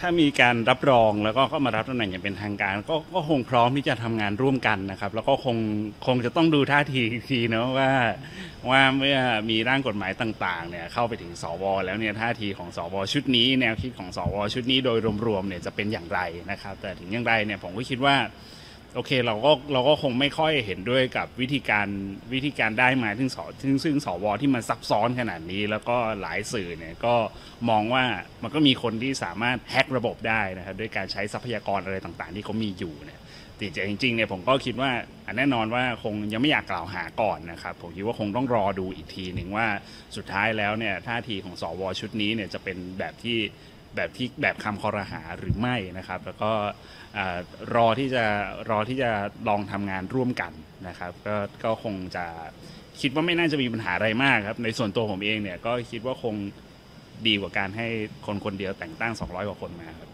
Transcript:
ถ้ามีการรับรองแล้วก็เข้ามารับตำแหน่งอย่างเป็นทางการ ก็ก็คงพร้อมที่จะทำงานร่วมกันนะครับ แล้วก็คงคงจะต้องดูท่าทีทีเนาะว่าว่าเมื่อมีร่างกฎหมายต่างๆเนี่ยเข้าไปถึงสว แล้วเนี่ยท่าทีของสว ชุดนี้ แนวคิดของสว ชุดนี้โดยรวมๆเนี่ยจะเป็นอย่างไรนะครับ แต่ถึงอย่างไรเนี่ยผมก็คิดว่า โอเคเราก็เราก็คงไม่ค่อยเห็นด้วยกับวิธีการวิธีการได้มาซึ่งสซึ่งซึ่งสวที่มันซับซ้อนขนาดนี้ แล้วก็หลายสื่อเนี่ยก็มองว่ามันก็มีคนที่สามารถแฮกระบบได้นะครับด้วยการใช้ทรัพยากรอะไรต่างๆ ที่เขามีอยู่เนี่ยแต่จริงๆเนี่ยผมก็คิดว่าแน่นอนว่าคงยังไม่อยากกล่าวหาก่อนนะครับ ผมคิดว่าคงต้องรอดูอีกทีหนึ่งว่าสุดท้ายแล้วเนี่ยท่าทีของสวชุดนี้เนี่ยจะเป็นแบบที่ แบบที่แบบคำคอรหาหรือไม่นะครับ แล้วก็รอที่จะรอที่จะลองทำงานร่วมกันนะครับก็ก็คงจะคิดว่าไม่น่าจะมีปัญหาอะไรมากครับ ในส่วนตัวผมเองเนี่ยก็คิดว่าคงดีกว่าการให้คนคนเดียวแต่งตั้ง 200 กว่าคนมาครับ